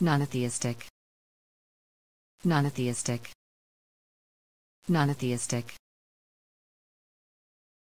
Non-atheistic. Non-atheistic. Non-atheistic.